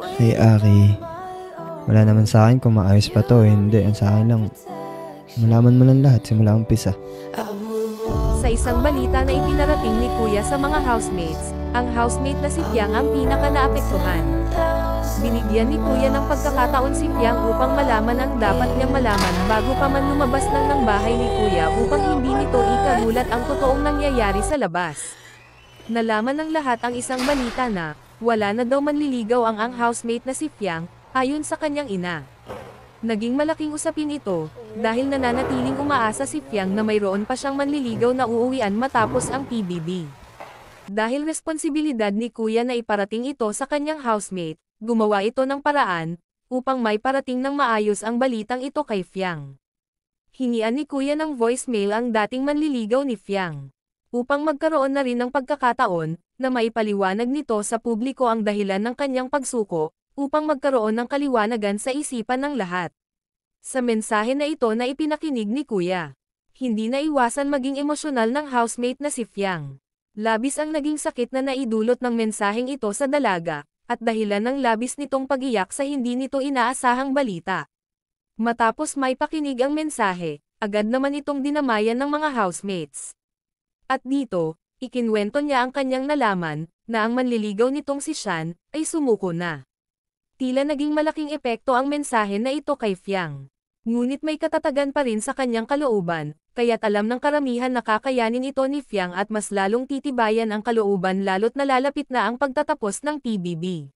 Hey Aki, wala naman sa akin kung maayos pa to, eh. hindi. Ang sa akin lang, malaman mo lang lahat simula umpisa. Sa isang balita na ipinarating ni Kuya sa mga housemates, ang housemate na si Piang ang pinaka naapektuhan. Binigyan ni Kuya ng pagkakataon si Piang upang malaman ang dapat niyang malaman bago pa man lumabas lang ng bahay ni Kuya upang hindi nito ikagulat ang totoong nangyayari sa labas. Nalaman ng lahat ang isang balita na, wala na daw manliligaw ang ang housemate na si Piang, ayon sa kanyang ina. Naging malaking usapin ito, dahil nananatiling umaasa si Fiang na mayroon pa siyang manliligaw na uuwian matapos ang PBB. Dahil responsibilidad ni Kuya na iparating ito sa kanyang housemate, gumawa ito ng paraan, upang may parating ng maayos ang balitang ito kay Fiang. Hingian ni Kuya ng voicemail ang dating manliligaw ni Fiang. Upang magkaroon na rin ng pagkakataon, na maipaliwanag nito sa publiko ang dahilan ng kanyang pagsuko, upang magkaroon ng kaliwanagan sa isipan ng lahat. Sa mensahe na ito na ipinakinig ni Kuya, hindi na iwasan maging emosyonal ng housemate na si Fiang. Labis ang naging sakit na naidulot ng mensaheng ito sa dalaga, at dahilan ng labis nitong pagiyak sa hindi nito inaasahang balita. Matapos may pakinig ang mensahe, agad naman itong dinamayan ng mga housemates. At dito, ikinwento niya ang kanyang nalaman, na ang manliligaw nitong si Shan, ay sumuko na. Tila naging malaking epekto ang mensahe na ito kay Fiang. Ngunit may katatagan pa rin sa kanyang kalooban, kaya't alam ng karamihan na kakayanin ito ni Fiang at mas lalong titibayan ang kalooban lalo't nalalapit na ang pagtatapos ng PBB.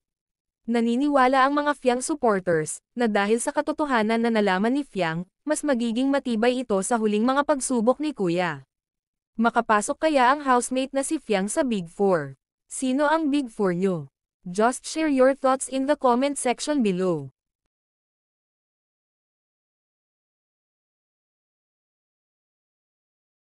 Naniniwala ang mga Fiang supporters, na dahil sa katotohanan na nalaman ni Fiang, mas magiging matibay ito sa huling mga pagsubok ni Kuya. Makapasok kaya ang housemate na si Fiang sa Big Four? Sino ang Big Four nyo? Just share your thoughts in the comment section below.